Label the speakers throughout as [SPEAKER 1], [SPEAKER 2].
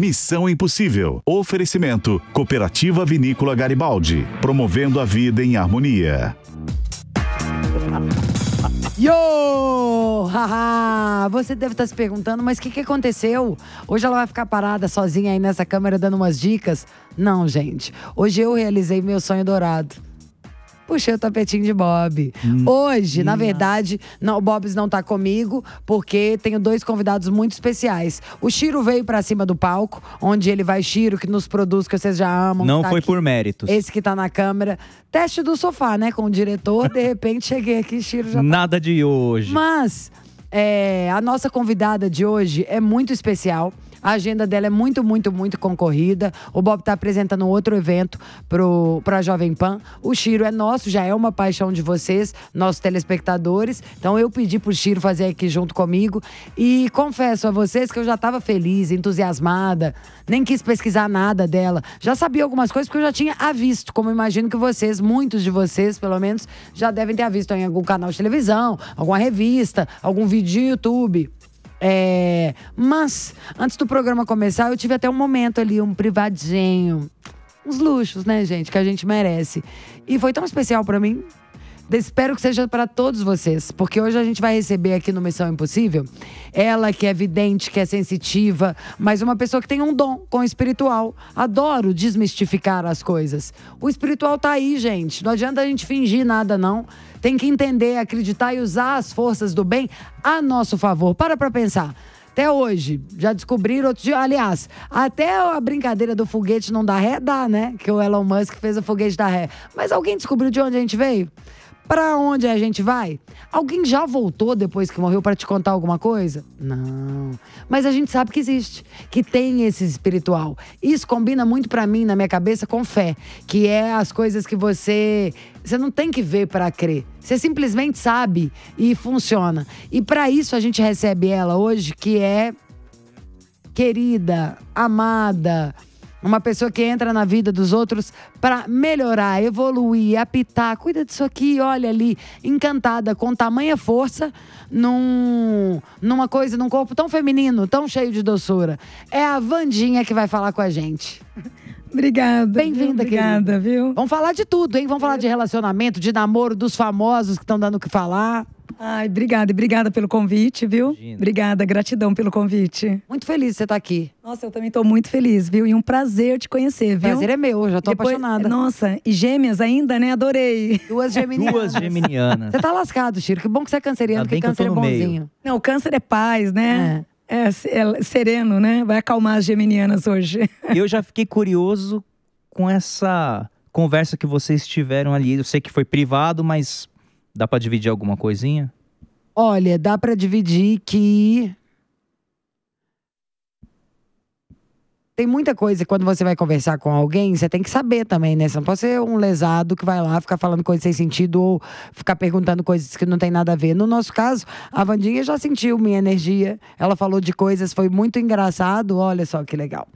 [SPEAKER 1] Missão Impossível. Oferecimento: Cooperativa Vinícola Garibaldi. Promovendo a vida em harmonia.
[SPEAKER 2] Yo! Haha! Você deve estar se perguntando, mas o que, que aconteceu? Hoje ela vai ficar parada sozinha aí nessa câmera dando umas dicas? Não, gente. Hoje eu realizei meu sonho dourado puxei o tapetinho de Bob. Hum. Hoje, hum. na verdade, não, o Bobs não tá comigo, porque tenho dois convidados muito especiais. O Chiro veio para cima do palco, onde ele vai, Chiro, que nos produz, que vocês já amam.
[SPEAKER 3] Não
[SPEAKER 2] tá
[SPEAKER 3] foi
[SPEAKER 2] aqui.
[SPEAKER 3] por méritos.
[SPEAKER 2] Esse que tá na câmera. Teste do sofá, né? Com o diretor, de repente cheguei aqui, Chiro já. Tá.
[SPEAKER 3] Nada de hoje.
[SPEAKER 2] Mas. É, a nossa convidada de hoje é muito especial. A agenda dela é muito, muito, muito concorrida. O Bob está apresentando outro evento para a Jovem Pan. O Chiro é nosso, já é uma paixão de vocês, nossos telespectadores. Então eu pedi para o Chiro fazer aqui junto comigo. E confesso a vocês que eu já estava feliz, entusiasmada, nem quis pesquisar nada dela. Já sabia algumas coisas porque eu já tinha a visto, como imagino que vocês, muitos de vocês, pelo menos, já devem ter visto em algum canal de televisão, alguma revista, algum vídeo de YouTube. É, mas, antes do programa começar, eu tive até um momento ali, um privadinho. Uns luxos, né, gente, que a gente merece. E foi tão especial para mim. Espero que seja para todos vocês, porque hoje a gente vai receber aqui no Missão Impossível ela que é vidente, que é sensitiva, mas uma pessoa que tem um dom com o espiritual. Adoro desmistificar as coisas. O espiritual tá aí, gente. Não adianta a gente fingir nada, não. Tem que entender, acreditar e usar as forças do bem a nosso favor. Para pra pensar. Até hoje, já descobriram outro dia. Aliás, até a brincadeira do foguete não dá ré, dá, né? Que o Elon Musk fez o foguete da ré. Mas alguém descobriu de onde a gente veio? Para onde a gente vai? Alguém já voltou depois que morreu para te contar alguma coisa? Não. Mas a gente sabe que existe, que tem esse espiritual. Isso combina muito para mim na minha cabeça com fé, que é as coisas que você você não tem que ver para crer. Você simplesmente sabe e funciona. E para isso a gente recebe ela hoje, que é querida, amada, uma pessoa que entra na vida dos outros para melhorar, evoluir, apitar. Cuida disso aqui, olha ali. Encantada, com tamanha força, num, numa coisa, num corpo tão feminino, tão cheio de doçura. É a Vandinha que vai falar com a gente.
[SPEAKER 4] Obrigada.
[SPEAKER 2] Bem-vinda,
[SPEAKER 4] Obrigada, viu?
[SPEAKER 2] Vamos falar de tudo, hein? Vamos falar de relacionamento, de namoro, dos famosos que estão dando o que falar.
[SPEAKER 4] Ai, obrigada, obrigada pelo convite, viu? Imagina. Obrigada, gratidão pelo convite.
[SPEAKER 2] Muito feliz de você estar aqui.
[SPEAKER 4] Nossa, eu também estou muito feliz, viu? E um prazer te conhecer, viu?
[SPEAKER 2] Prazer é meu, já estou apaixonada.
[SPEAKER 4] Nossa, e gêmeas ainda, né? Adorei.
[SPEAKER 2] Duas geminianas.
[SPEAKER 3] Duas geminianas.
[SPEAKER 2] Você tá lascado, Chiro. Que bom que você é canceriano, porque câncer é bonzinho. Meio.
[SPEAKER 4] Não, o câncer é paz, né? É. É, é sereno, né? Vai acalmar as geminianas hoje.
[SPEAKER 3] Eu já fiquei curioso com essa conversa que vocês tiveram ali. Eu sei que foi privado, mas dá para dividir alguma coisinha?
[SPEAKER 2] Olha, dá para dividir que tem muita coisa quando você vai conversar com alguém, você tem que saber também, né? Você não pode ser um lesado que vai lá ficar falando coisas sem sentido ou ficar perguntando coisas que não tem nada a ver. No nosso caso, a Vandinha já sentiu minha energia. Ela falou de coisas, foi muito engraçado. Olha só que legal.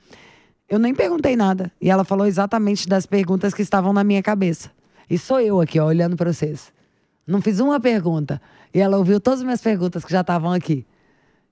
[SPEAKER 2] Eu nem perguntei nada. E ela falou exatamente das perguntas que estavam na minha cabeça. E sou eu aqui, ó, olhando para vocês. Não fiz uma pergunta. E ela ouviu todas as minhas perguntas que já estavam aqui.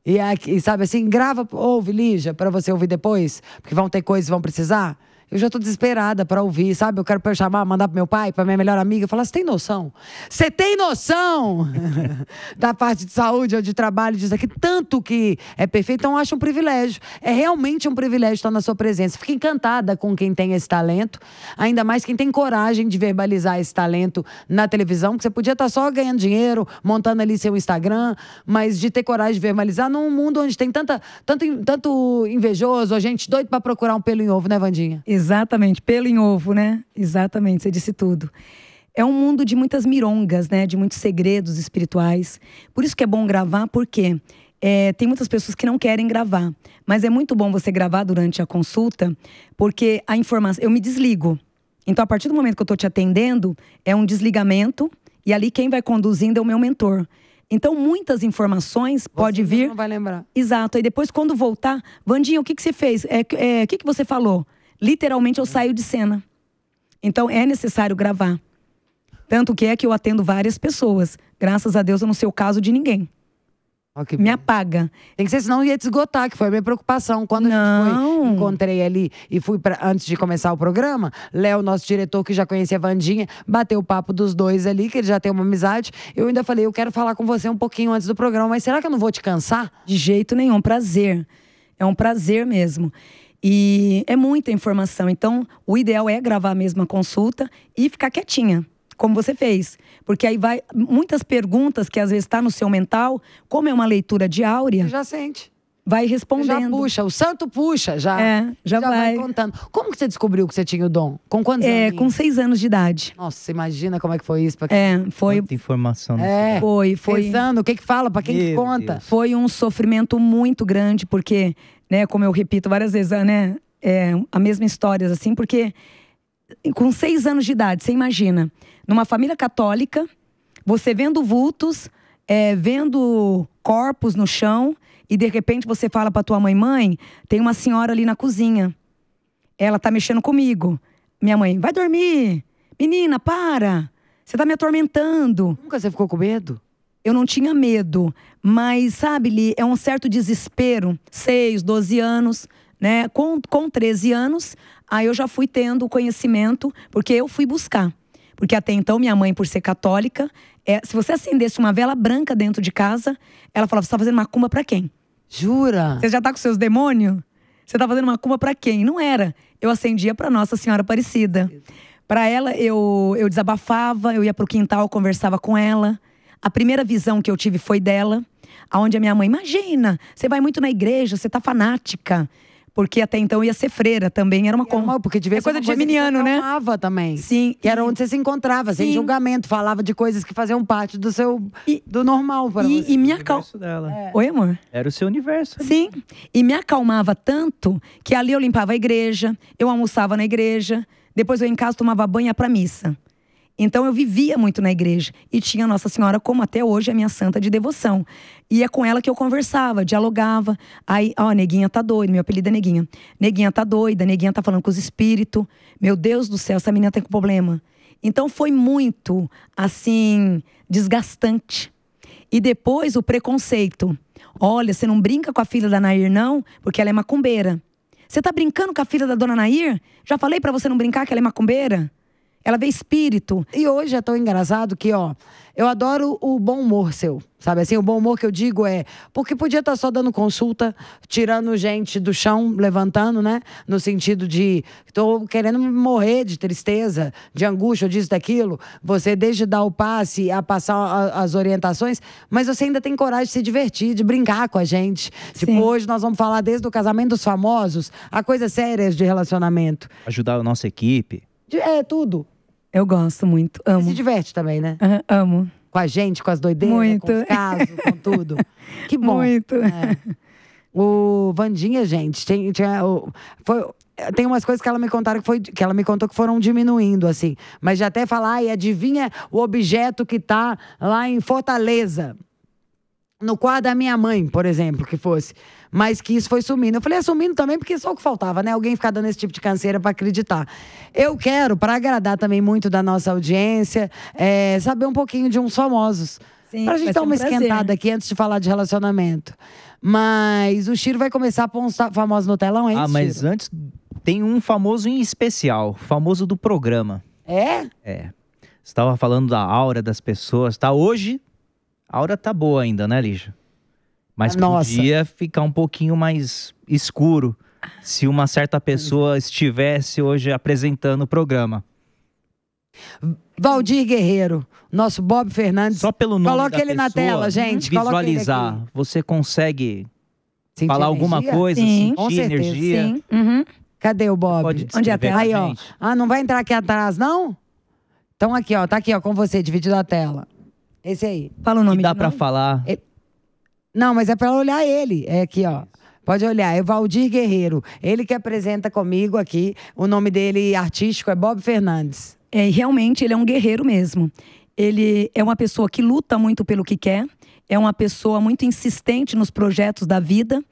[SPEAKER 2] E, aqui, sabe assim, grava, ouve, Lígia, para você ouvir depois, porque vão ter coisas que vão precisar. Eu já tô desesperada para ouvir, sabe? Eu quero pra chamar, mandar pro meu pai, pra minha melhor amiga, falar: você tem noção? Você tem noção da parte de saúde ou de trabalho disso aqui? Tanto que é perfeito, então eu acho um privilégio. É realmente um privilégio estar na sua presença. Fico encantada com quem tem esse talento, ainda mais quem tem coragem de verbalizar esse talento na televisão, que você podia estar só ganhando dinheiro, montando ali seu Instagram, mas de ter coragem de verbalizar num mundo onde tem tanta, tanto, tanto invejoso, a gente doido para procurar um pelo em ovo, né, Vandinha?
[SPEAKER 4] Exato. Exatamente, pelo em ovo, né? Exatamente, você disse tudo. É um mundo de muitas mirongas, né? De muitos segredos espirituais. Por isso que é bom gravar, porque é, tem muitas pessoas que não querem gravar. Mas é muito bom você gravar durante a consulta, porque a informação. Eu me desligo. Então, a partir do momento que eu estou te atendendo, é um desligamento, e ali quem vai conduzindo é o meu mentor. Então, muitas informações você pode vir.
[SPEAKER 2] Não vai lembrar.
[SPEAKER 4] Exato. Aí depois, quando voltar, Vandinha, o que, que você fez? É, é, o que, que você falou? Literalmente eu saio de cena. Então é necessário gravar. Tanto que é que eu atendo várias pessoas. Graças a Deus eu não sei o caso de ninguém. Me apaga.
[SPEAKER 2] Tem que ser, senão ia te esgotar, que foi a minha preocupação. Quando
[SPEAKER 4] Não.
[SPEAKER 2] foi, encontrei ali e fui pra, antes de começar o programa, Léo, nosso diretor, que já conhecia a Vandinha, bateu o papo dos dois ali, que ele já tem uma amizade. Eu ainda falei, eu quero falar com você um pouquinho antes do programa, mas será que eu não vou te cansar?
[SPEAKER 4] De jeito nenhum, prazer. É um prazer mesmo. E é muita informação. Então, o ideal é gravar a mesma consulta e ficar quietinha, como você fez. Porque aí vai muitas perguntas que às vezes está no seu mental, como é uma leitura de áurea,
[SPEAKER 2] já sente.
[SPEAKER 4] Vai
[SPEAKER 2] Já
[SPEAKER 4] respondendo.
[SPEAKER 2] puxa, o santo puxa, já.
[SPEAKER 4] É, já vai.
[SPEAKER 2] contando. Como que você descobriu que você tinha o dom? Com quantos
[SPEAKER 4] É,
[SPEAKER 2] anos?
[SPEAKER 4] com seis anos de idade.
[SPEAKER 2] Nossa, imagina como é que foi isso. Pra...
[SPEAKER 4] É, foi,
[SPEAKER 3] Muita informação.
[SPEAKER 2] É.
[SPEAKER 4] foi, foi.
[SPEAKER 2] Pensando, o que que fala, pra quem que conta?
[SPEAKER 3] Deus.
[SPEAKER 4] foi um sofrimento muito grande, porque, né, como eu repito várias vezes, né, é, a mesma história, assim, porque com seis anos de idade, você imagina, numa família católica, você vendo vultos, é, vendo corpos no chão, e de repente você fala pra tua mãe, mãe, tem uma senhora ali na cozinha. Ela tá mexendo comigo. Minha mãe, vai dormir. Menina, para. Você tá me atormentando
[SPEAKER 2] Nunca você ficou com medo?
[SPEAKER 4] eu não tinha medo, mas sabe, Li, é um certo desespero. Seis, 12 anos, né? Com, com 13 anos, aí eu já fui tendo o conhecimento, porque eu fui buscar. Porque até então, minha mãe, por ser católica, é, se você acendesse uma vela branca dentro de casa, ela falava: você tá fazendo macumba pra quem?
[SPEAKER 2] Jura?
[SPEAKER 4] Você já tá com seus demônios? Você tá fazendo macumba pra quem? Não era. Eu acendia pra Nossa Senhora Aparecida. Pra ela, eu, eu desabafava, eu ia pro quintal, conversava com ela. A primeira visão que eu tive foi dela, aonde a minha mãe, imagina, você vai muito na igreja, você tá fanática. Porque até então ia ser freira também, era uma coisa.
[SPEAKER 2] porque devia
[SPEAKER 4] é
[SPEAKER 2] ser
[SPEAKER 4] coisa de geminiano, né?
[SPEAKER 2] acalmava também.
[SPEAKER 4] Sim.
[SPEAKER 2] Que era onde você se encontrava, sem
[SPEAKER 4] Sim.
[SPEAKER 2] julgamento. Falava de coisas que faziam parte do seu.
[SPEAKER 4] E-
[SPEAKER 2] do normal para você.
[SPEAKER 4] E, e me
[SPEAKER 3] O
[SPEAKER 4] acal...
[SPEAKER 3] universo dela.
[SPEAKER 4] Oi, amor?
[SPEAKER 3] Era o seu universo. ali.
[SPEAKER 4] Sim. E me acalmava tanto que ali eu limpava a igreja, eu almoçava na igreja, depois eu em casa tomava banho e ia pra missa. Então eu vivia muito na igreja e tinha Nossa Senhora como até hoje a minha santa de devoção. E é com ela que eu conversava, dialogava. Aí, ó, neguinha tá doida, meu apelido é neguinha. Neguinha tá doida, neguinha tá falando com os espíritos. Meu Deus do céu, essa menina tem problema. Então foi muito assim desgastante. E depois o preconceito. Olha, você não brinca com a filha da Nair, não, porque ela é macumbeira. Você tá brincando com a filha da dona Nair? Já falei pra você não brincar que ela é macumbeira? Ela vê espírito.
[SPEAKER 2] E hoje é tão engraçado que, ó, eu adoro o bom humor seu. Sabe assim, o bom humor que eu digo é. Porque podia estar só dando consulta, tirando gente do chão, levantando, né? No sentido de. Tô querendo morrer de tristeza, de angústia, disso, daquilo. Você, desde dar o passe a passar a- as orientações, mas você ainda tem coragem de se divertir, de brincar com a gente. Tipo,
[SPEAKER 4] Sim.
[SPEAKER 2] hoje nós vamos falar desde o casamento dos famosos a coisas sérias de relacionamento.
[SPEAKER 3] Ajudar a nossa equipe.
[SPEAKER 2] É tudo.
[SPEAKER 4] Eu gosto muito,
[SPEAKER 2] Você
[SPEAKER 4] amo.
[SPEAKER 2] se diverte também, né?
[SPEAKER 4] Aham, amo.
[SPEAKER 2] com a gente, com as doideiras,
[SPEAKER 4] Muito.
[SPEAKER 2] com os casos, com tudo. Que bom.
[SPEAKER 4] Muito.
[SPEAKER 2] É. O Vandinha, gente, tem, tinha, o- foi, tem umas coisas que ela me contaram que foi que ela me contou que foram diminuindo assim, mas já até falar, e adivinha o objeto que tá lá em Fortaleza. No quarto da minha mãe, por exemplo, que fosse. Mas que isso foi sumindo. Eu falei, é sumindo também, porque só o que faltava, né? Alguém ficar dando esse tipo de canseira para acreditar. Eu quero, para agradar também muito da nossa audiência, é, saber um pouquinho de uns famosos.
[SPEAKER 4] Sim,
[SPEAKER 2] Pra gente dar
[SPEAKER 4] um
[SPEAKER 2] uma
[SPEAKER 4] prazer.
[SPEAKER 2] esquentada aqui antes de falar de relacionamento. Mas o Chiro vai começar a pôr uns famosos no telão, é isso?
[SPEAKER 3] Ah, mas
[SPEAKER 2] Chiro?
[SPEAKER 3] antes tem um famoso em especial, famoso do programa.
[SPEAKER 2] É?
[SPEAKER 3] É. Você estava falando da aura das pessoas, tá? Hoje, a aura tá boa ainda, né, Lígia? Mas
[SPEAKER 2] Nossa.
[SPEAKER 3] podia ficar um pouquinho mais escuro se uma certa pessoa estivesse hoje apresentando o programa.
[SPEAKER 2] Valdir Guerreiro, nosso Bob Fernandes.
[SPEAKER 3] Só pelo nome
[SPEAKER 2] Coloca ele na
[SPEAKER 3] pessoa,
[SPEAKER 2] tela, gente, coloca ele
[SPEAKER 3] Visualizar.
[SPEAKER 2] aqui.
[SPEAKER 3] Você consegue
[SPEAKER 2] Sentir
[SPEAKER 3] falar alguma
[SPEAKER 2] energia?
[SPEAKER 3] coisa,
[SPEAKER 4] Sim.
[SPEAKER 2] Com
[SPEAKER 3] sentir
[SPEAKER 2] certeza,
[SPEAKER 3] energia?
[SPEAKER 4] Sim. Uhum.
[SPEAKER 2] Cadê o Bob?
[SPEAKER 3] Pode
[SPEAKER 4] Onde é a tela?
[SPEAKER 2] Aí, ó. Ah, não vai entrar aqui atrás, não? Então aqui, ó. Tá aqui, ó, com você, dividido a tela. Esse aí.
[SPEAKER 4] Fala o nome
[SPEAKER 3] Que dá
[SPEAKER 4] de
[SPEAKER 3] pra
[SPEAKER 4] novo.
[SPEAKER 2] Não, mas é pra olhar ele. É aqui, ó. Pode olhar, é Valdir Guerreiro. Ele que apresenta comigo aqui. O nome dele artístico é Bob Fernandes.
[SPEAKER 4] É, realmente ele é um guerreiro mesmo. Ele é uma pessoa que luta muito pelo que quer, é uma pessoa muito insistente nos projetos da vida,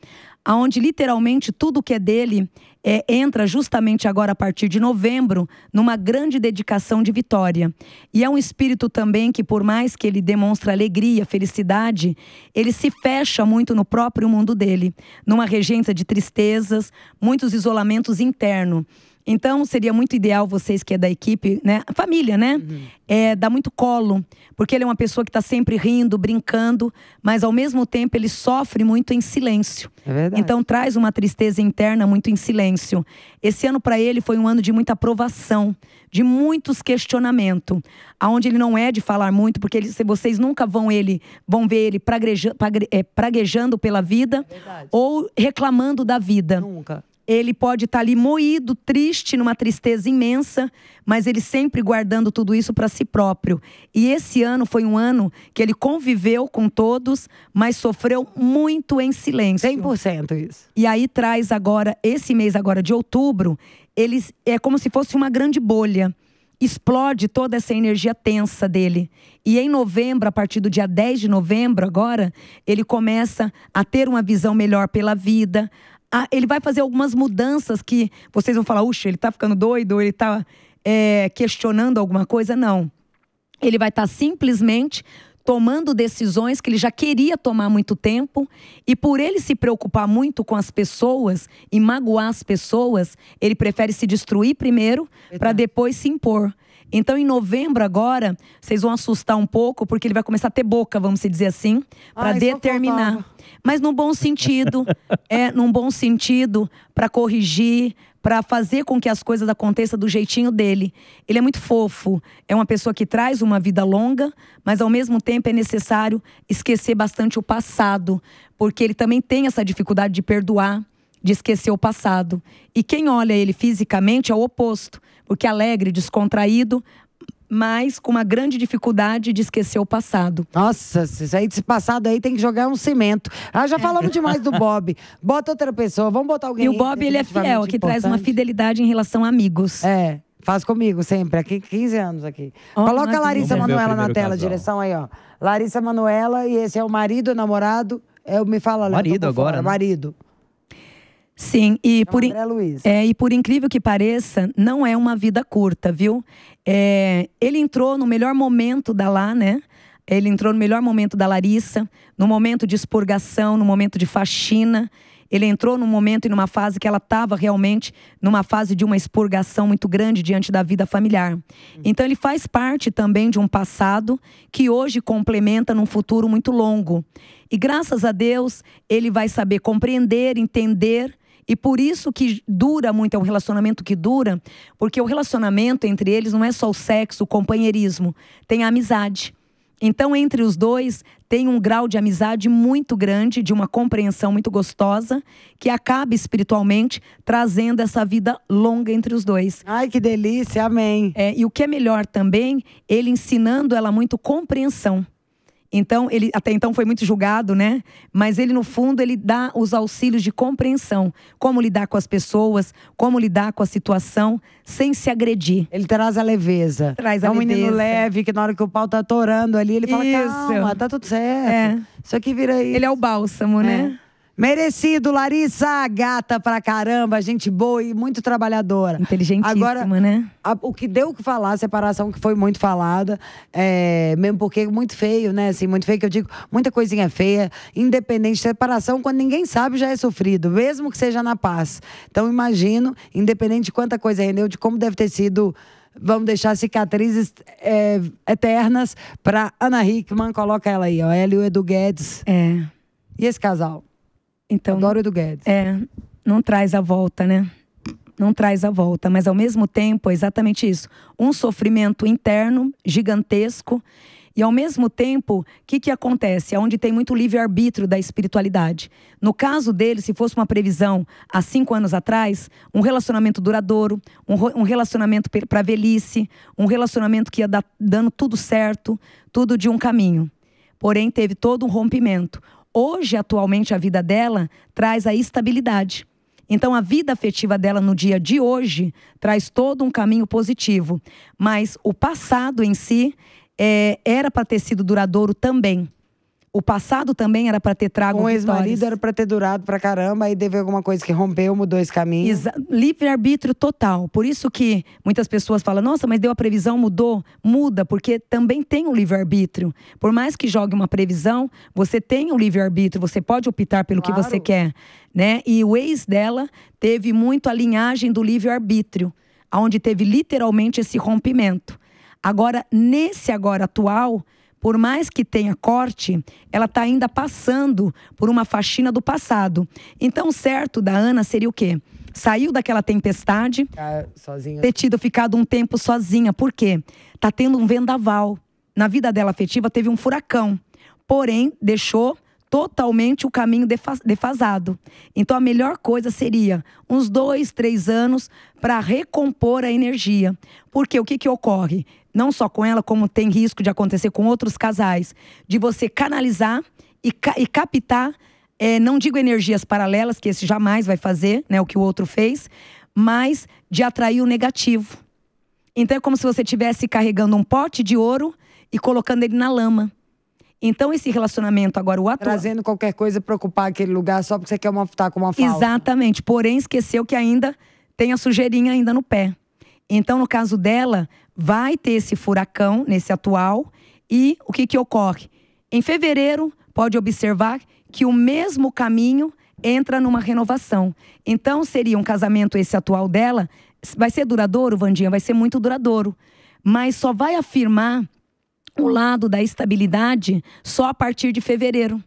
[SPEAKER 4] aonde literalmente tudo que é dele é, entra justamente agora a partir de novembro numa grande dedicação de vitória. E é um espírito também que, por mais que ele demonstre alegria, felicidade, ele se fecha muito no próprio mundo dele, numa regência de tristezas, muitos isolamentos internos. Então, seria muito ideal vocês que é da equipe, né? Família, né? Uhum. É, dar muito colo. Porque ele é uma pessoa que está sempre rindo, brincando, mas ao mesmo tempo ele sofre muito em silêncio.
[SPEAKER 2] É verdade.
[SPEAKER 4] Então, traz uma tristeza interna muito em silêncio. Esse ano para ele foi um ano de muita aprovação, de muitos questionamentos. Aonde ele não é de falar muito, porque ele, vocês nunca vão ele vão ver ele pragueja, é, praguejando pela vida é ou reclamando da vida.
[SPEAKER 2] Nunca
[SPEAKER 4] ele pode estar tá ali moído, triste, numa tristeza imensa, mas ele sempre guardando tudo isso para si próprio. E esse ano foi um ano que ele conviveu com todos, mas sofreu muito em silêncio.
[SPEAKER 2] 100% isso.
[SPEAKER 4] E aí traz agora, esse mês agora de outubro, ele é como se fosse uma grande bolha explode toda essa energia tensa dele. E em novembro, a partir do dia 10 de novembro, agora, ele começa a ter uma visão melhor pela vida, a, ele vai fazer algumas mudanças que vocês vão falar, uxa, ele tá ficando doido, ele tá é, questionando alguma coisa. Não. Ele vai estar tá simplesmente tomando decisões que ele já queria tomar há muito tempo, e por ele se preocupar muito com as pessoas e magoar as pessoas, ele prefere se destruir primeiro para depois se impor. Então, em novembro agora, vocês vão assustar um pouco, porque ele vai começar a ter boca, vamos dizer assim, para determinar. Mas num bom sentido, é num bom sentido, para corrigir, para fazer com que as coisas aconteçam do jeitinho dele. Ele é muito fofo, é uma pessoa que traz uma vida longa, mas ao mesmo tempo é necessário esquecer bastante o passado, porque ele também tem essa dificuldade de perdoar, de esquecer o passado. E quem olha ele fisicamente é o oposto porque alegre, descontraído, mas com uma grande dificuldade de esquecer o passado.
[SPEAKER 2] Nossa, isso aí, esse passado aí tem que jogar um cimento. Ah, já falamos demais do Bob. Bota outra pessoa, vamos botar alguém.
[SPEAKER 4] E o Bob, ele é fiel, que traz uma fidelidade em relação a amigos.
[SPEAKER 2] É. Faz comigo sempre, aqui 15 anos aqui. Oh, Coloca a Larissa Manuela na tela, casal. direção aí, ó. Larissa Manuela, e esse é o marido, o namorado. É, me fala,
[SPEAKER 3] Léo. Marido agora. Né?
[SPEAKER 2] Marido.
[SPEAKER 4] Sim, e por, in... é, e por incrível que pareça, não é uma vida curta, viu? É, ele entrou no melhor momento da lá, né? Ele entrou no melhor momento da Larissa, no momento de expurgação, no momento de faxina. Ele entrou num momento e numa fase que ela estava realmente numa fase de uma expurgação muito grande diante da vida familiar. Então ele faz parte também de um passado que hoje complementa num futuro muito longo. E graças a Deus, ele vai saber compreender, entender e por isso que dura muito, é um relacionamento que dura, porque o relacionamento entre eles não é só o sexo, o companheirismo, tem a amizade. Então, entre os dois, tem um grau de amizade muito grande, de uma compreensão muito gostosa, que acaba espiritualmente trazendo essa vida longa entre os dois.
[SPEAKER 2] Ai, que delícia, amém.
[SPEAKER 4] É, e o que é melhor também, ele ensinando ela muito compreensão. Então, ele até então foi muito julgado, né? Mas ele, no fundo, ele dá os auxílios de compreensão. Como lidar com as pessoas, como lidar com a situação, sem se agredir.
[SPEAKER 2] Ele traz a leveza.
[SPEAKER 4] Traz a é
[SPEAKER 2] um
[SPEAKER 4] leveza.
[SPEAKER 2] menino leve, que na hora que o pau tá atorando ali, ele fala, Isso. calma, tá tudo certo. É. Isso aqui vira isso.
[SPEAKER 4] Ele é o bálsamo, né? é.
[SPEAKER 2] Merecido, Larissa, gata pra caramba, gente boa e muito trabalhadora.
[SPEAKER 4] Inteligentíssima, Agora, né?
[SPEAKER 2] A, o que deu o que falar, a separação que foi muito falada, é, mesmo porque muito feio, né? Assim, muito feio que eu digo, muita coisinha feia, independente de separação, quando ninguém sabe já é sofrido, mesmo que seja na paz. Então imagino, independente de quanta coisa rendeu, de como deve ter sido vamos deixar cicatrizes é, eternas para Ana Hickman, coloca ela aí, ó, ela e o Edu Guedes.
[SPEAKER 4] É.
[SPEAKER 2] E esse casal?
[SPEAKER 4] Então,
[SPEAKER 2] Adoro do Guedes.
[SPEAKER 4] É, não traz a volta, né? Não traz a volta, mas ao mesmo tempo é exatamente isso. Um sofrimento interno gigantesco e ao mesmo tempo, o que, que acontece? É onde tem muito livre-arbítrio da espiritualidade. No caso dele, se fosse uma previsão há cinco anos atrás, um relacionamento duradouro, um, um relacionamento para velhice, um relacionamento que ia dar, dando tudo certo, tudo de um caminho. Porém, teve todo um rompimento. Hoje, atualmente, a vida dela traz a estabilidade. Então, a vida afetiva dela no dia de hoje traz todo um caminho positivo. Mas o passado em si é, era para ter sido duradouro também. O passado também era para ter trago
[SPEAKER 2] o
[SPEAKER 4] vitórias.
[SPEAKER 2] ex-marido era pra ter durado pra caramba, aí teve alguma coisa que rompeu, mudou esse caminho.
[SPEAKER 4] Livre-arbítrio total. Por isso que muitas pessoas falam, nossa, mas deu a previsão, mudou. Muda, porque também tem o livre-arbítrio. Por mais que jogue uma previsão, você tem o livre-arbítrio, você pode optar pelo que
[SPEAKER 2] Claro.
[SPEAKER 4] você quer. Né? E o ex dela teve muito a linhagem do livre-arbítrio, onde teve literalmente esse rompimento. Agora, nesse agora atual, por mais que tenha corte, ela está ainda passando por uma faxina do passado. Então, o certo da Ana seria o quê? Saiu daquela tempestade,
[SPEAKER 2] sozinha.
[SPEAKER 4] ter tido ficado um tempo sozinha. Por quê? Tá tendo um vendaval. Na vida dela afetiva teve um furacão. Porém, deixou totalmente o caminho defa- defasado. Então, a melhor coisa seria uns dois, três anos para recompor a energia. Porque o que, que ocorre? Não só com ela, como tem risco de acontecer com outros casais, de você canalizar e, ca- e captar é, não digo energias paralelas, que esse jamais vai fazer, né, o que o outro fez, mas de atrair o negativo. Então é como se você estivesse carregando um pote de ouro e colocando ele na lama. Então esse relacionamento agora o atual
[SPEAKER 2] Trazendo qualquer coisa pra ocupar aquele lugar só porque você quer uma, tá com uma falta.
[SPEAKER 4] Exatamente. Porém, esqueceu que ainda tem a sujeirinha ainda no pé. Então, no caso dela, vai ter esse furacão nesse atual. E o que, que ocorre? Em fevereiro, pode observar que o mesmo caminho entra numa renovação. Então, seria um casamento esse atual dela. Vai ser duradouro, Vandinha? Vai ser muito duradouro. Mas só vai afirmar o lado da estabilidade só a partir de fevereiro.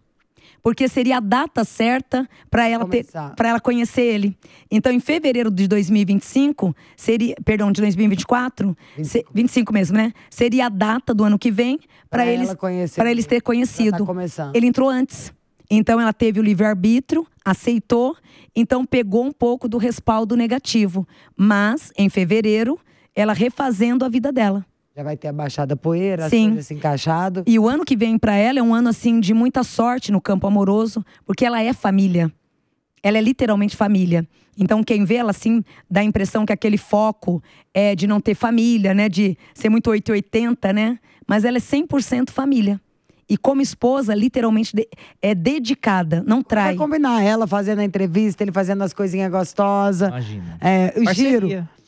[SPEAKER 4] Porque seria a data certa para ela para ela conhecer ele. Então, em fevereiro de 2025, seria, perdão, de 2024, 25, 25 mesmo, né? Seria a data do ano que vem para eles para eles
[SPEAKER 2] ele.
[SPEAKER 4] ter
[SPEAKER 2] Já
[SPEAKER 4] conhecido.
[SPEAKER 2] tá.
[SPEAKER 4] Ele entrou antes. Então ela teve o livre-arbítrio, aceitou, então pegou um pouco do respaldo negativo. Mas em fevereiro, ela refazendo a vida dela.
[SPEAKER 2] Já vai ter abaixado a poeira,
[SPEAKER 4] Sim.
[SPEAKER 2] as coisas se encaixado.
[SPEAKER 4] E o ano que vem para ela é um ano assim de muita sorte no campo amoroso, porque ela é família. Ela é literalmente família. Então quem vê ela assim dá a impressão que aquele foco é de não ter família, né, de ser muito 880, né? Mas ela é 100% família. E como esposa, literalmente de- é dedicada, não
[SPEAKER 2] Vai
[SPEAKER 4] trai.
[SPEAKER 2] combinar ela fazendo a entrevista, ele fazendo as coisinhas gostosas.
[SPEAKER 3] Imagina.
[SPEAKER 2] É, o giro.
[SPEAKER 3] Parceria.
[SPEAKER 2] Pas-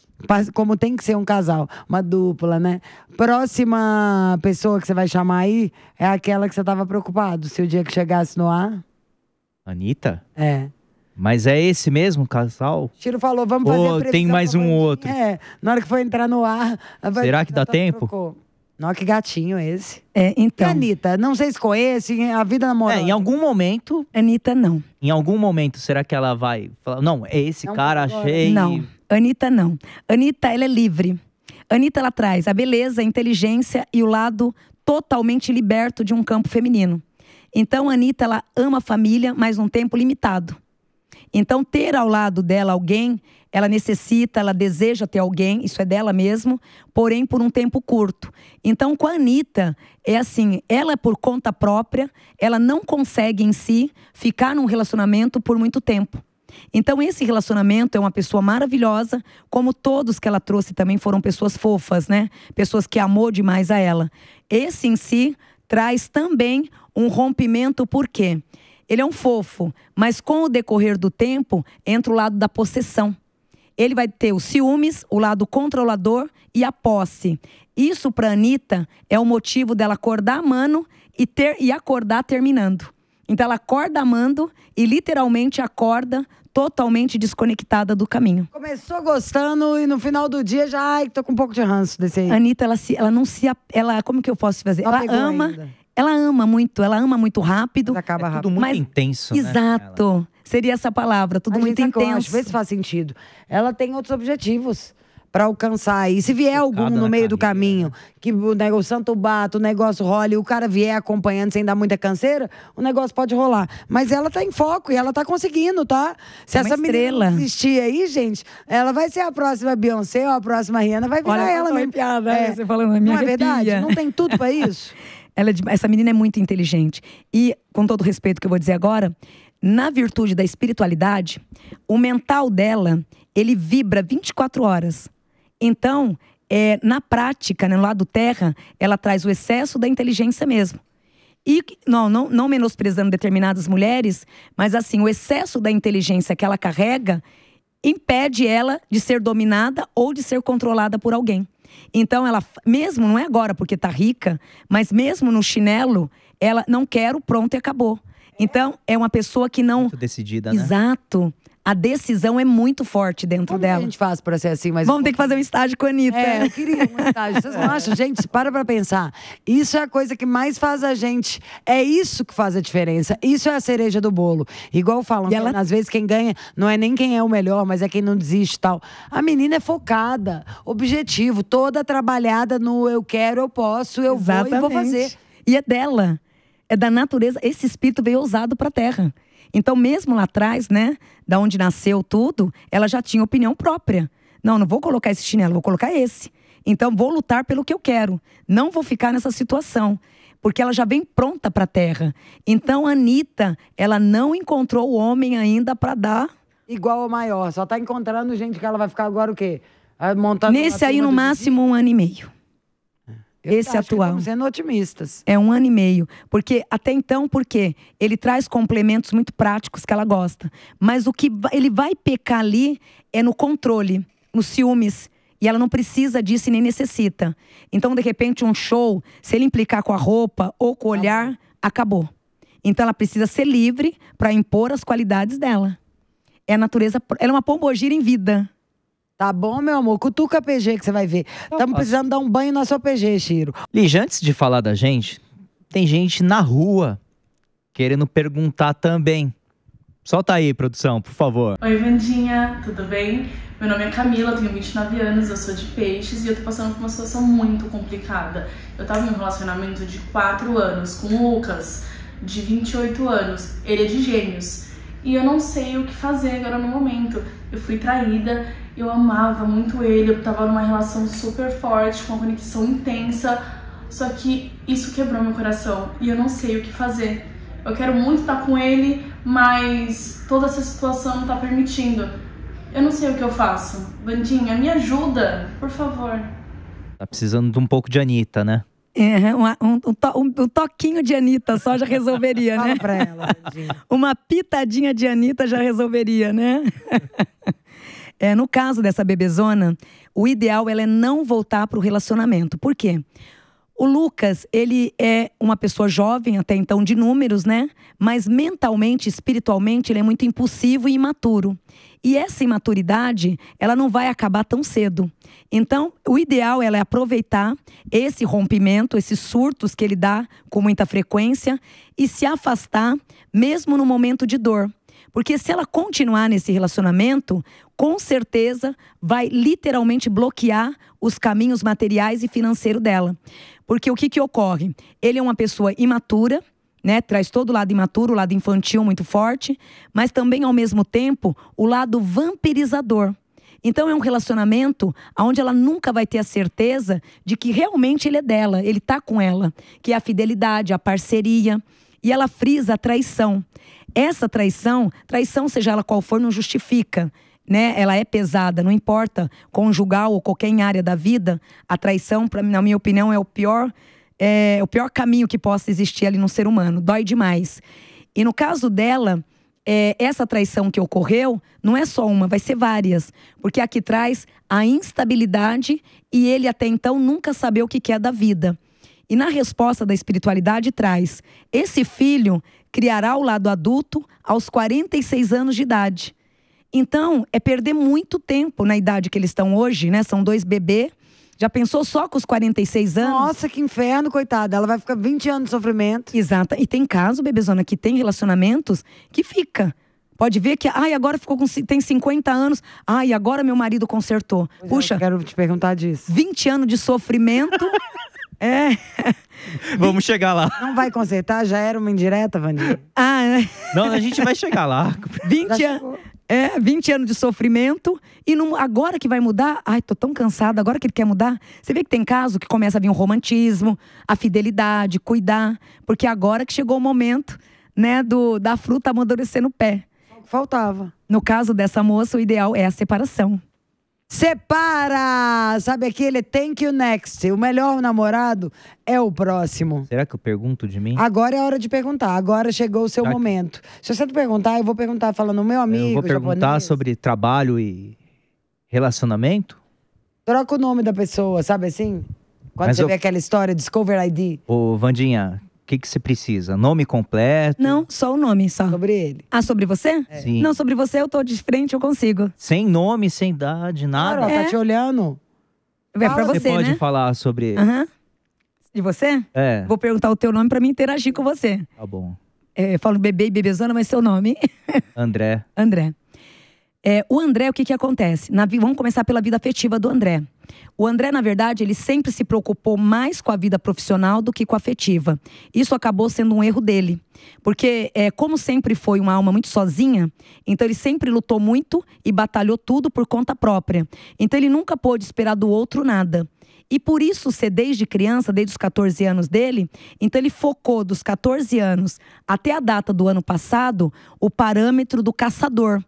[SPEAKER 2] Como tem que ser um casal, uma dupla, né? Próxima pessoa que você vai chamar aí é aquela que você tava preocupado. Se o dia que chegasse no ar.
[SPEAKER 3] Anitta?
[SPEAKER 2] É.
[SPEAKER 3] Mas é esse mesmo casal?
[SPEAKER 2] Tiro falou, vamos fazer
[SPEAKER 3] Ou
[SPEAKER 2] a
[SPEAKER 3] tem mais um outro?
[SPEAKER 2] É, na hora que for entrar no ar.
[SPEAKER 3] Será que dá tempo?
[SPEAKER 2] trocou. Nossa, que gatinho esse.
[SPEAKER 4] É,
[SPEAKER 2] E
[SPEAKER 4] então,
[SPEAKER 2] a Anitta, não sei se conhece, a vida namorada.
[SPEAKER 3] É, em algum momento,
[SPEAKER 4] Anitta não.
[SPEAKER 3] em algum momento, será que ela vai falar, não, é esse
[SPEAKER 2] Não,
[SPEAKER 3] cara,
[SPEAKER 2] agora.
[SPEAKER 3] achei.
[SPEAKER 4] Não, Anitta não. Anitta, ela é livre. Anitta, ela traz a beleza, a inteligência e o lado totalmente liberto de um campo feminino. Então, Anitta, ela ama a família, mas num tempo limitado. Então, ter ao lado dela alguém, ela necessita, ela deseja ter alguém, isso é dela mesmo, porém por um tempo curto. Então, com a Anitta, é assim, ela é por conta própria, ela não consegue em si ficar num relacionamento por muito tempo. Então, esse relacionamento é uma pessoa maravilhosa, como todos que ela trouxe também foram pessoas fofas, né? Pessoas que amou demais a ela. Esse em si traz também um rompimento, por quê? Ele é um fofo, mas com o decorrer do tempo entra o lado da possessão. Ele vai ter os ciúmes, o lado controlador e a posse. Isso para Anitta é o motivo dela acordar amando e, ter, e acordar terminando. Então ela acorda amando e literalmente acorda totalmente desconectada do caminho.
[SPEAKER 2] Começou gostando e no final do dia já, ai, tô com um pouco de ranço desse aí.
[SPEAKER 4] A Anitta, ela, se, ela não se. Ela, como que eu posso fazer?
[SPEAKER 2] Não
[SPEAKER 4] ela ama.
[SPEAKER 2] ainda.
[SPEAKER 4] Ela ama muito, ela ama muito rápido.
[SPEAKER 2] Mas acaba
[SPEAKER 3] É tudo
[SPEAKER 2] rápido.
[SPEAKER 3] muito
[SPEAKER 4] Mas-
[SPEAKER 3] intenso, né?
[SPEAKER 4] Exato. Seria essa palavra, tudo
[SPEAKER 2] Mas,
[SPEAKER 4] muito intenso.
[SPEAKER 2] acho? Vê se faz sentido. Ela tem outros objetivos pra alcançar. E se vier algum no meio do caminho, que o negócio santo bato, o negócio rola e o cara vier acompanhando sem dar muita canseira, o negócio pode rolar. Mas ela tá em foco e ela tá conseguindo, tá? Se
[SPEAKER 4] É
[SPEAKER 2] essa menina
[SPEAKER 4] estrela.
[SPEAKER 2] não desistir aí, gente, ela vai ser a próxima Beyoncé ou a próxima Rihanna, vai virar
[SPEAKER 4] Olha,
[SPEAKER 2] ela mesmo.
[SPEAKER 4] arrepiada, né? Você falando, me
[SPEAKER 2] Não é verdade? Não tem tudo pra isso?
[SPEAKER 4] Ela é de- essa menina é muito inteligente. E, com todo o respeito que eu vou dizer agora, na virtude da espiritualidade, o mental dela, ele vibra 24 horas. Então, é, na prática, né, no lado terra, ela traz o excesso da inteligência mesmo. E não, não, não menosprezando determinadas mulheres, mas assim, o excesso da inteligência que ela carrega impede ela de ser dominada ou de ser controlada por alguém. Então ela, mesmo não é agora porque tá rica, mas mesmo no chinelo, ela não quero, pronto e acabou. Então é uma pessoa que não
[SPEAKER 3] Muito decidida, né?
[SPEAKER 4] Exato. A decisão é muito forte dentro
[SPEAKER 2] Como
[SPEAKER 4] dela.
[SPEAKER 2] que a gente faz pra ser assim? Mas
[SPEAKER 4] Vamos ter que fazer um estágio com a Anitta.
[SPEAKER 2] É, eu queria um estágio. Vocês não acham? Gente, para pra pensar. Isso é a coisa que mais faz a gente. É isso que faz a diferença. Isso é a cereja do bolo. Igual falam,
[SPEAKER 4] ela-
[SPEAKER 2] que, às vezes quem ganha não é nem quem é o melhor, mas é quem não desiste e tal. A menina é focada, objetivo, toda trabalhada no eu quero, eu posso, eu vou e vou fazer.
[SPEAKER 4] E é dela. É da natureza. Esse espírito veio ousado para a terra. Então, mesmo lá atrás, né, da onde nasceu tudo, ela já tinha opinião própria. Não, não vou colocar esse chinelo, vou colocar esse. Então, vou lutar pelo que eu quero. Não vou ficar nessa situação. Porque ela já vem pronta para a terra. Então, a Anitta, ela não encontrou o homem ainda para dar.
[SPEAKER 2] Igual ao maior. Só tá encontrando gente que ela vai ficar agora o quê? Montando
[SPEAKER 4] Nesse aí, no máximo, um ano e meio. Esse atual.
[SPEAKER 2] estamos sendo otimistas.
[SPEAKER 4] É um ano e meio. Porque até então, por quê? Ele traz complementos muito práticos que ela gosta. Mas o que ele vai pecar ali é no controle, nos ciúmes. E ela não precisa disso e nem necessita. Então, de repente, um show, se ele implicar com a roupa ou com o olhar, acabou. Então, ela precisa ser livre para impor as qualidades dela. É a natureza. Ela é uma pombogira em vida.
[SPEAKER 2] Tá bom, meu amor? Cutuca a PG que você vai ver. Estamos
[SPEAKER 3] posso.
[SPEAKER 2] precisando dar um banho na sua PG, Chiro.
[SPEAKER 3] Lígia, antes de falar da gente, tem gente na rua querendo perguntar também. Solta aí, produção, por favor.
[SPEAKER 5] Oi, Vandinha, tudo bem? Meu nome é Camila, eu tenho 29 anos, eu sou de peixes e eu tô passando por uma situação muito complicada. Eu tava em um relacionamento de 4 anos com o Lucas, de 28 anos. Ele é de gêmeos. E eu não sei o que fazer agora no momento. Eu fui traída, eu amava muito ele, eu tava numa relação super forte, com uma conexão intensa. Só que isso quebrou meu coração e eu não sei o que fazer. Eu quero muito estar com ele, mas toda essa situação não tá permitindo. Eu não sei o que eu faço. Bandinha, me ajuda, por favor.
[SPEAKER 3] Tá precisando de um pouco de Anitta, né?
[SPEAKER 4] É, uma- um, um um- toquinho de Anitta só já resolveria, né?
[SPEAKER 2] Fala ela.
[SPEAKER 4] Uma pitadinha de Anitta já resolveria, né? É, no caso dessa bebezona, o ideal ela é não voltar para o relacionamento. Por quê? O Lucas, ele é uma pessoa jovem, até então de números, né? Mas mentalmente, espiritualmente, ele é muito impulsivo e imaturo. E essa imaturidade, ela não vai acabar tão cedo. Então, o ideal é aproveitar esse rompimento, esses surtos que ele dá com muita frequência e se afastar, mesmo no momento de dor. Porque se ela continuar nesse relacionamento, com certeza vai literalmente bloquear os caminhos materiais e financeiros dela. Porque o que, que ocorre? Ele é uma pessoa imatura, né? Traz todo o lado imaturo, o lado infantil muito forte, mas também, ao mesmo tempo, o lado vampirizador. Então é um relacionamento onde ela nunca vai ter a certeza de que realmente ele é dela, ele tá com ela, que é a fidelidade, a parceria. E ela frisa a traição. Essa traição, traição seja ela qual for, não justifica. Né? Ela é pesada, não importa conjugal ou qualquer área da vida. A traição, pra, na minha opinião, é o pior, é o pior caminho que possa existir ali no ser humano. Dói demais. E no caso dela, é, essa traição que ocorreu não é só uma, vai ser várias. Porque aqui traz a instabilidade e ele até então nunca saber o que que é da vida. E na resposta da espiritualidade traz: esse filho criará o lado adulto aos 46 anos de idade. Então, é perder muito tempo na idade que eles estão hoje, né? São dois bebês. Já pensou só com os 46 anos?
[SPEAKER 2] Nossa, que inferno, coitada. Ela vai ficar 20 anos de sofrimento.
[SPEAKER 4] Exata. E tem caso, bebezona, que tem relacionamentos que fica. Pode ver que, ai, agora ficou com, tem 50 anos. Ai, agora meu marido consertou.
[SPEAKER 2] Pois é,
[SPEAKER 4] Puxa,
[SPEAKER 2] Eu quero te perguntar disso.
[SPEAKER 4] 20 anos de sofrimento. é.
[SPEAKER 3] Vamos chegar lá.
[SPEAKER 2] Não vai consertar? Já era uma indireta, Vandinha?
[SPEAKER 4] Ah, é.
[SPEAKER 3] Não, a gente vai chegar lá.
[SPEAKER 4] 20
[SPEAKER 2] Já
[SPEAKER 4] anos. É, 20 anos de sofrimento. E não- agora que vai mudar, ai, tô tão cansada, agora que ele quer mudar. Você vê que tem caso que começa a vir o romantismo, a fidelidade, cuidar. Porque agora que chegou o momento, né, do, da fruta amadurecer no pé.
[SPEAKER 2] Faltava.
[SPEAKER 4] No caso dessa moça, o ideal é a separação.
[SPEAKER 2] Separa! Sabe aquele thank you next? O melhor namorado é o próximo.
[SPEAKER 3] Será que eu pergunto de mim?
[SPEAKER 2] Agora é hora de perguntar. Agora chegou o seu
[SPEAKER 3] que-
[SPEAKER 2] momento. Se você não perguntar, eu vou perguntar falando, meu amigo.
[SPEAKER 3] eu vou perguntar
[SPEAKER 2] japonês.
[SPEAKER 3] sobre trabalho e relacionamento?
[SPEAKER 2] Troca o nome da pessoa, sabe assim? Quando
[SPEAKER 3] Mas
[SPEAKER 2] você
[SPEAKER 3] eu-
[SPEAKER 2] vê aquela história, Discover ID,
[SPEAKER 3] Ô, Vandinha, o que, que você precisa? Nome completo?
[SPEAKER 4] Não, só o nome, só.
[SPEAKER 2] sobre ele.
[SPEAKER 4] Ah, sobre você?
[SPEAKER 3] Sim.
[SPEAKER 4] Não, sobre você eu tô de frente, eu consigo.
[SPEAKER 3] Sem nome, sem idade,
[SPEAKER 2] Claro,
[SPEAKER 3] nada.
[SPEAKER 2] ela
[SPEAKER 4] É.
[SPEAKER 2] tá te olhando.
[SPEAKER 4] É pra você,
[SPEAKER 3] você pode
[SPEAKER 4] né?
[SPEAKER 3] falar sobre.
[SPEAKER 4] Aham. De você?
[SPEAKER 3] É,
[SPEAKER 4] Vou perguntar o teu nome pra me interagir com você.
[SPEAKER 3] tá bom.
[SPEAKER 4] É, eu falo bebê e bebezona, mas seu nome?
[SPEAKER 3] André.
[SPEAKER 4] André. É, o André, o que que acontece? Na vamos começar pela vida afetiva do André. O André, na verdade, ele sempre se preocupou mais com a vida profissional do que com a afetiva. Isso acabou sendo um erro dele. Porque, é, como sempre foi uma alma muito sozinha, então ele sempre lutou muito e batalhou tudo por conta própria. Então ele nunca pôde esperar do outro nada. E por isso, ser desde criança, desde os 14 anos dele, então ele focou dos 14 anos até a data do ano passado o parâmetro do caçador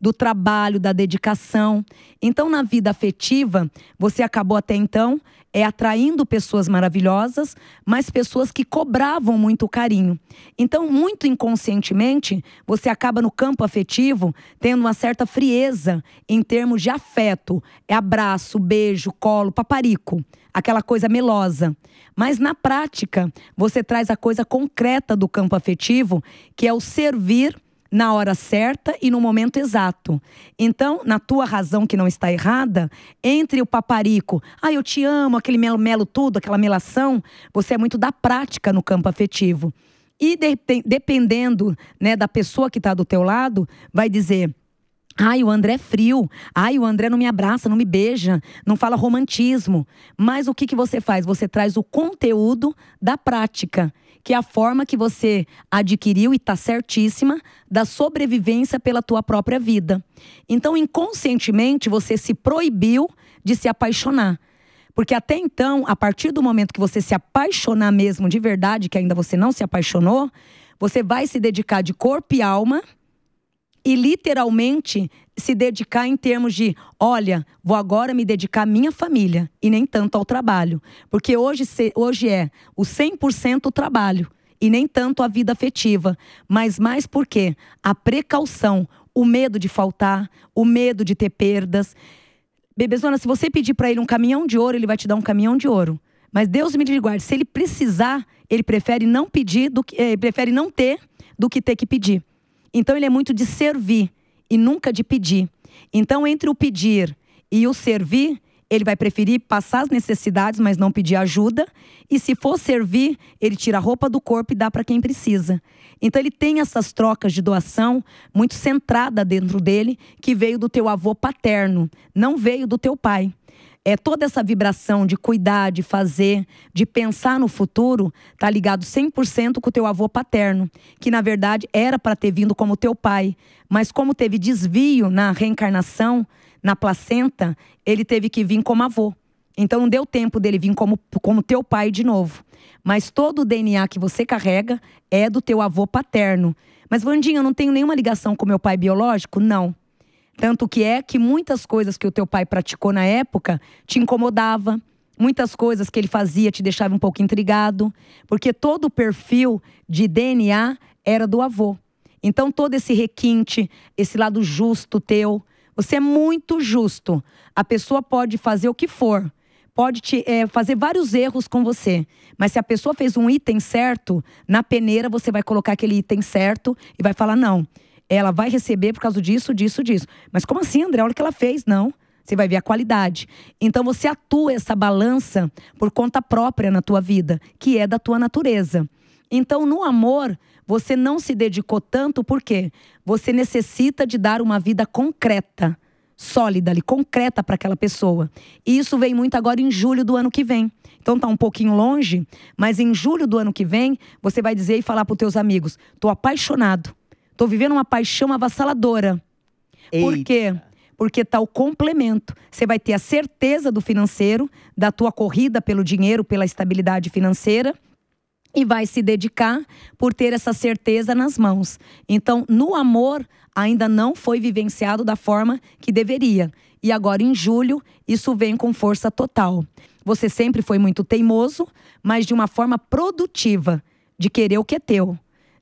[SPEAKER 4] do trabalho, da dedicação. Então, na vida afetiva, você acabou até então é atraindo pessoas maravilhosas, mas pessoas que cobravam muito carinho. Então, muito inconscientemente, você acaba no campo afetivo tendo uma certa frieza em termos de afeto, é abraço, beijo, colo, paparico, aquela coisa melosa. Mas na prática, você traz a coisa concreta do campo afetivo, que é o servir na hora certa e no momento exato. Então, na tua razão que não está errada, entre o paparico, ah, eu te amo, aquele melo-melo tudo, aquela melação, você é muito da prática no campo afetivo. E de- dependendo né, da pessoa que está do teu lado, vai dizer. Ai, o André é frio. Ai, o André não me abraça, não me beija, não fala romantismo. Mas o que, que você faz? Você traz o conteúdo da prática, que é a forma que você adquiriu e está certíssima da sobrevivência pela tua própria vida. Então, inconscientemente, você se proibiu de se apaixonar. Porque até então, a partir do momento que você se apaixonar mesmo de verdade, que ainda você não se apaixonou, você vai se dedicar de corpo e alma e literalmente se dedicar em termos de, olha, vou agora me dedicar à minha família e nem tanto ao trabalho, porque hoje hoje é o 100% o trabalho e nem tanto a vida afetiva, mas mais porque a precaução, o medo de faltar, o medo de ter perdas. Bebezona, se você pedir para ele um caminhão de ouro, ele vai te dar um caminhão de ouro. Mas Deus me guarde, se ele precisar, ele prefere não pedir do que eh, prefere não ter do que ter que pedir. Então ele é muito de servir e nunca de pedir. Então entre o pedir e o servir, ele vai preferir passar as necessidades, mas não pedir ajuda. E se for servir, ele tira a roupa do corpo e dá para quem precisa. Então ele tem essas trocas de doação muito centrada dentro dele, que veio do teu avô paterno, não veio do teu pai. É toda essa vibração de cuidar, de fazer, de pensar no futuro, tá ligado 100% com o teu avô paterno, que na verdade era para ter vindo como teu pai, mas como teve desvio na reencarnação, na placenta, ele teve que vir como avô. Então não deu tempo dele vir como, como teu pai de novo. Mas todo o DNA que você carrega é do teu avô paterno. Mas Vandinha, eu não tenho nenhuma ligação com meu pai biológico? Não. Tanto que é que muitas coisas que o teu pai praticou na época te incomodava. Muitas coisas que ele fazia te deixavam um pouco intrigado, porque todo o perfil de DNA era do avô. Então todo esse requinte, esse lado justo teu, você é muito justo. A pessoa pode fazer o que for, pode te, é, fazer vários erros com você, mas se a pessoa fez um item certo, na peneira você vai colocar aquele item certo e vai falar não ela vai receber por causa disso, disso, disso. Mas como assim, André? Olha o que ela fez. Não. Você vai ver a qualidade. Então você atua essa balança por conta própria na tua vida, que é da tua natureza. Então, no amor, você não se dedicou tanto porque você necessita de dar uma vida concreta, sólida ali, concreta para aquela pessoa. E isso vem muito agora em julho do ano que vem. Então tá um pouquinho longe, mas em julho do ano que vem, você vai dizer e falar para os teus amigos: "Tô apaixonado. Tô vivendo uma paixão avassaladora". Por
[SPEAKER 3] Eita.
[SPEAKER 4] quê? Porque tá o complemento. Você vai ter a certeza do financeiro, da tua corrida pelo dinheiro, pela estabilidade financeira. e vai se dedicar por ter essa certeza nas mãos. Então, no amor, ainda não foi vivenciado da forma que deveria. E agora, em julho, isso vem com força total. Você sempre foi muito teimoso, mas de uma forma produtiva, de querer o que é teu.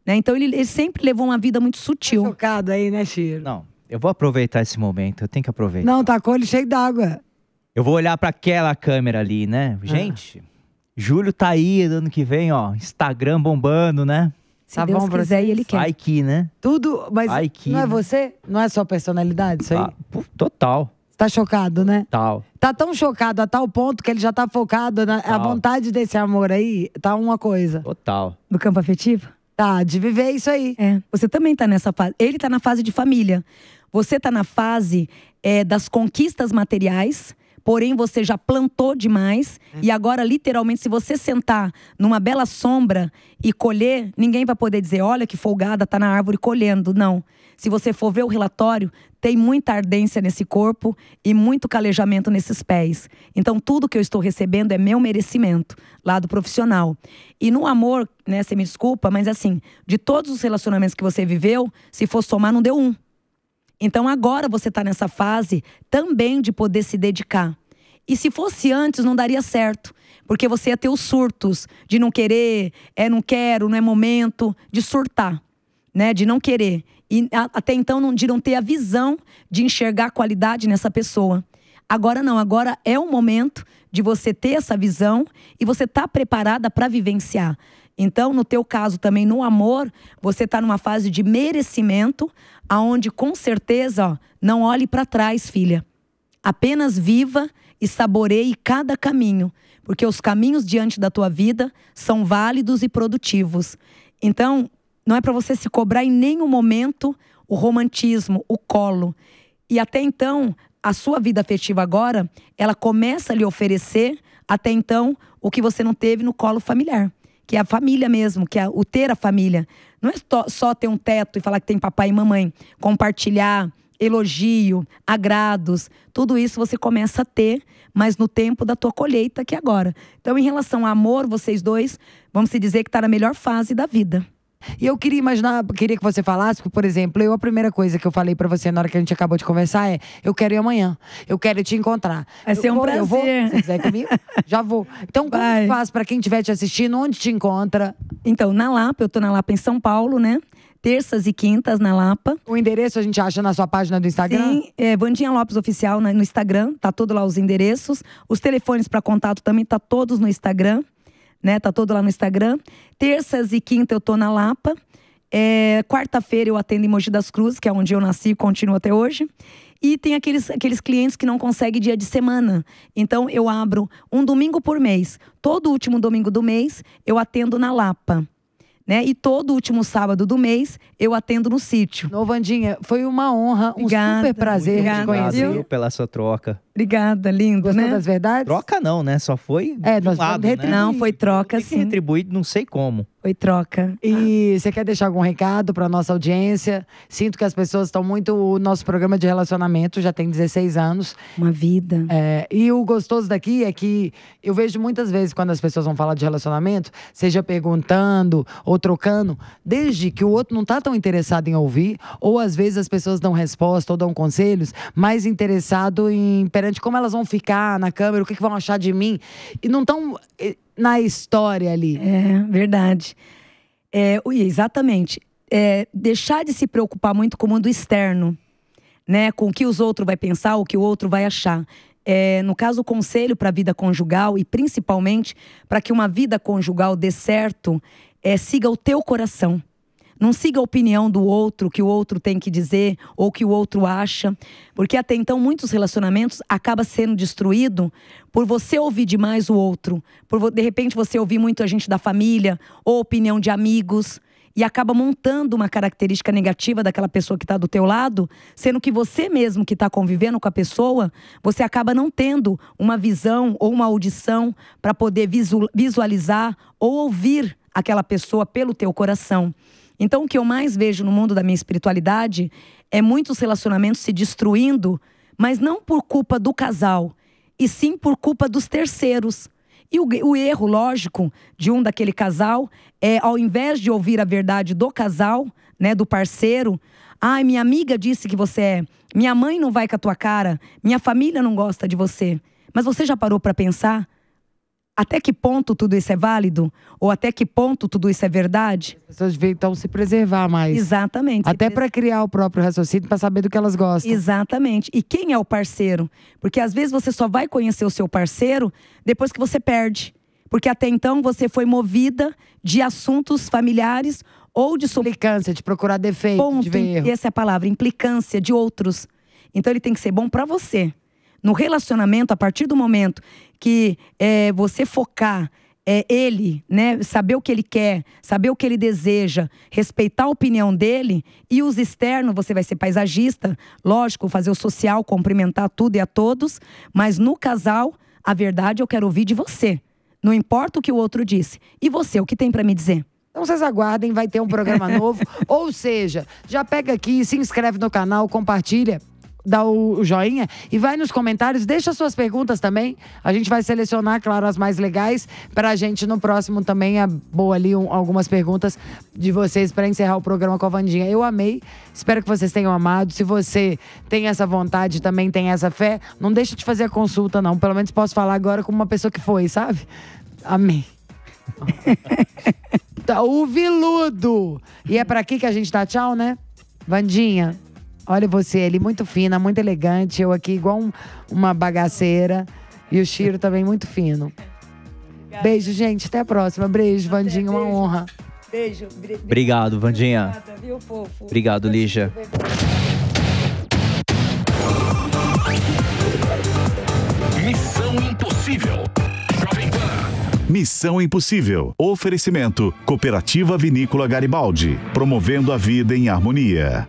[SPEAKER 4] Né? Então, ele, ele sempre levou uma vida muito sutil.
[SPEAKER 2] Tá chocado aí, né, Chiro?
[SPEAKER 3] Não, eu vou aproveitar esse momento, eu tenho que aproveitar.
[SPEAKER 2] Não, tá com ele cheio d'água.
[SPEAKER 3] Eu vou olhar para aquela câmera ali, né? Gente, Júlio tá aí ano que vem, ó, Instagram bombando, né?
[SPEAKER 4] Se
[SPEAKER 2] Tá
[SPEAKER 4] Deus
[SPEAKER 2] bom
[SPEAKER 4] quiser e? Ele quer.
[SPEAKER 3] Vai que, né?
[SPEAKER 2] Tudo, mas
[SPEAKER 3] que,
[SPEAKER 2] não é
[SPEAKER 3] né?
[SPEAKER 2] você? Não é sua personalidade isso aí?
[SPEAKER 3] Ah, total,
[SPEAKER 2] Tá chocado, né?
[SPEAKER 3] tal.
[SPEAKER 2] Tá tão chocado a tal ponto que ele já tá focado na a vontade desse amor aí, tá uma coisa.
[SPEAKER 3] Total.
[SPEAKER 4] No campo afetivo?
[SPEAKER 2] Tá, de viver isso aí.
[SPEAKER 4] É, você também tá nessa fase. Ele tá na fase de família. Você tá na fase é, das conquistas materiais, porém você já plantou demais. E agora, literalmente, se você sentar numa bela sombra e colher, ninguém vai poder dizer: olha que folgada, tá na árvore colhendo. Não. Se você for ver o relatório, tem muita ardência nesse corpo e muito calejamento nesses pés. Então, tudo que eu estou recebendo é meu merecimento, lado profissional. E no amor, né, você me desculpa, mas assim, de todos os relacionamentos que você viveu, se for somar, não deu um. Então agora você está nessa fase também de poder se dedicar. E se fosse antes, não daria certo. Porque você ia ter os surtos de não querer, é não quero, não é momento, de surtar, né? De não querer. E a- até então não- de não ter a visão de enxergar qualidade nessa pessoa. Agora não, agora é o momento de você ter essa visão e você tá preparada para vivenciar. Então, no teu caso também no amor, você tá numa fase de merecimento, aonde com certeza, ó, não olhe para trás, filha. Apenas viva e saboreie cada caminho, porque os caminhos diante da tua vida são válidos e produtivos. Então, não é para você se cobrar em nenhum momento o romantismo, o colo. E até então, a sua vida afetiva agora, ela começa a lhe oferecer, até então, o que você não teve no colo familiar. Que é a família mesmo, que é o ter a família. Não é só- ter um teto e falar que tem papai e mamãe. Compartilhar, elogio, agrados, tudo isso você começa a ter, mas no tempo da tua colheita, que é agora. Então, em relação ao amor, vocês dois, vamos se dizer que está na melhor fase da vida.
[SPEAKER 2] E eu queria imaginar, queria que você falasse, por exemplo, eu a primeira coisa que eu falei pra você na hora que a gente acabou de conversar é: eu quero ir amanhã, eu quero te encontrar.
[SPEAKER 4] Vai ser
[SPEAKER 2] Eu
[SPEAKER 4] um
[SPEAKER 2] vou, Eu vou,
[SPEAKER 4] prazer.
[SPEAKER 2] se você quiser comigo, já vou. Então, como
[SPEAKER 4] Vai.
[SPEAKER 2] que faz pra quem estiver te assistindo, onde te encontra?
[SPEAKER 4] Então, na Lapa, eu tô na Lapa em São Paulo, né? Terças e quintas na Lapa.
[SPEAKER 2] O endereço a gente acha na sua página do Instagram?
[SPEAKER 4] Sim, é Vandinha Lopes Oficial no Instagram, tá tudo lá os endereços. Os telefones para contato também tá todos no Instagram, né? Tá todo lá no Instagram. Terças e quinta eu tô na Lapa. É, Quarta-feira eu atendo em Mogi das Cruzes, que é onde eu nasci e continuo até hoje. E tem aqueles, aqueles clientes que não conseguem dia de semana. Então eu abro um domingo por mês. Todo último domingo do mês eu atendo na Lapa. Né? E todo último sábado do mês eu atendo no sítio.
[SPEAKER 2] Ô, Vandinha, foi uma honra, um
[SPEAKER 4] Obrigada,
[SPEAKER 2] super prazer
[SPEAKER 4] muito
[SPEAKER 2] te conhecer.
[SPEAKER 3] Obrigado pela sua troca.
[SPEAKER 4] Obrigada, lindo,
[SPEAKER 2] Gostou
[SPEAKER 4] né?
[SPEAKER 2] das verdades?
[SPEAKER 3] Troca não, né? Só foi
[SPEAKER 2] É,
[SPEAKER 3] de
[SPEAKER 2] nós
[SPEAKER 3] um
[SPEAKER 2] vamos
[SPEAKER 3] lado, né?
[SPEAKER 4] Não, foi troca, sim.
[SPEAKER 3] retribuir, não sei como.
[SPEAKER 4] Foi troca.
[SPEAKER 2] E você quer deixar algum recado para nossa audiência? Sinto que as pessoas estão muito. O nosso programa de relacionamento já tem 16 anos.
[SPEAKER 4] Uma vida.
[SPEAKER 2] É, e o gostoso daqui é que eu vejo muitas vezes quando as pessoas vão falar de relacionamento, seja perguntando ou trocando, desde que o outro não tá tão interessado em ouvir, ou às vezes as pessoas dão resposta ou dão conselhos, mais interessado em perante como elas vão ficar na câmera, o que, que vão achar de mim. E não estão na história ali.
[SPEAKER 4] É, verdade. É, exatamente. É, deixar de se preocupar muito com o mundo externo, né? Com o que os outros vai pensar, o que o outro vai achar. É, no caso, o conselho para a vida conjugal e principalmente para que uma vida conjugal dê certo, é siga o teu coração. Não siga a opinião do outro, que o outro tem que dizer ou que o outro acha, porque até então muitos relacionamentos acabam sendo destruídos por você ouvir demais o outro, por de repente você ouvir muito a gente da família ou opinião de amigos e acaba montando uma característica negativa daquela pessoa que está do teu lado, sendo que você mesmo que está convivendo com a pessoa, você acaba não tendo uma visão ou uma audição para poder visu- visualizar ou ouvir aquela pessoa pelo teu coração. Então, o que eu mais vejo no mundo da minha espiritualidade é muitos relacionamentos se destruindo, mas não por culpa do casal, e sim por culpa dos terceiros. E o, o erro, lógico, de um daquele casal é, ao invés de ouvir a verdade do casal, né, do parceiro, ai, minha amiga disse que você é, minha mãe não vai com a tua cara, minha família não gosta de você. Mas você já parou para pensar até que ponto tudo isso é válido? Ou até que ponto tudo isso é verdade?
[SPEAKER 2] As pessoas deviam então se preservar mais.
[SPEAKER 4] Exatamente.
[SPEAKER 2] Até para criar o próprio raciocínio, para saber do que elas gostam.
[SPEAKER 4] Exatamente. E quem é o parceiro? Porque às vezes você só vai conhecer o seu parceiro depois que você perde. Porque até então você foi movida de assuntos familiares ou de
[SPEAKER 2] Implicância, de procurar defeito,
[SPEAKER 4] ponto,
[SPEAKER 2] de ver erro.
[SPEAKER 4] essa é a palavra, implicância de outros. Então ele tem que ser bom para você. No relacionamento, a partir do momento que é, você focar é, ele, né, saber o que ele quer, saber o que ele deseja, respeitar a opinião dele e os externos, você vai ser paisagista, lógico, fazer o social, cumprimentar tudo e a todos, mas no casal, a verdade eu quero ouvir de você. Não importa o que o outro disse. E você, o que tem para me dizer?
[SPEAKER 2] Então vocês aguardem, vai ter um programa novo. Ou seja, já pega aqui, se inscreve no canal, compartilha, dá o joinha e vai nos comentários, deixa suas perguntas também. A gente vai selecionar, claro, as mais legais pra gente no próximo também. É boa ali um- algumas perguntas de vocês pra encerrar o programa com a Vandinha. Eu amei, espero que vocês tenham amado. Se você tem essa vontade, também tem essa fé, não deixa de fazer a consulta, não. Pelo menos posso falar agora como uma pessoa que foi, sabe? Amém. Tá, o Viludo. E é pra aqui que a gente dá tchau, né? Vandinha, olha você ali, muito fina, muito elegante. Eu aqui igual um- uma bagaceira. E o Chiro também muito fino. Beijo, gente. Até a próxima. Beijo, Vandinha. Uma honra.
[SPEAKER 4] Beijo.
[SPEAKER 3] Obrigado, Vandinha.
[SPEAKER 4] viu, fofo?
[SPEAKER 3] Obrigado, Lígia.
[SPEAKER 6] Missão Impossível. Jovem Pan.
[SPEAKER 1] Missão Impossível. Oferecimento: Cooperativa Vinícola Garibaldi. Promovendo a vida em harmonia.